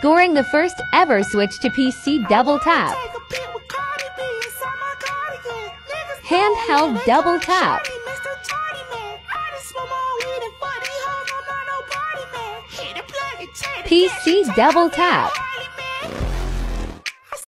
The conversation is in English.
scoring the first ever switch to PC double tap. Handheld double tap. PC double tap.